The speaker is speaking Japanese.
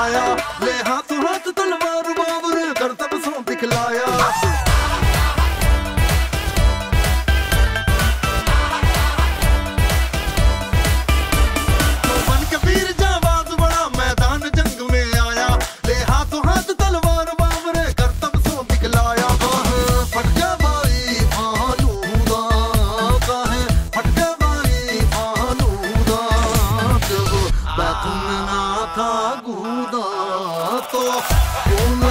आया। ले हाथ हाथ तलवा ラグだと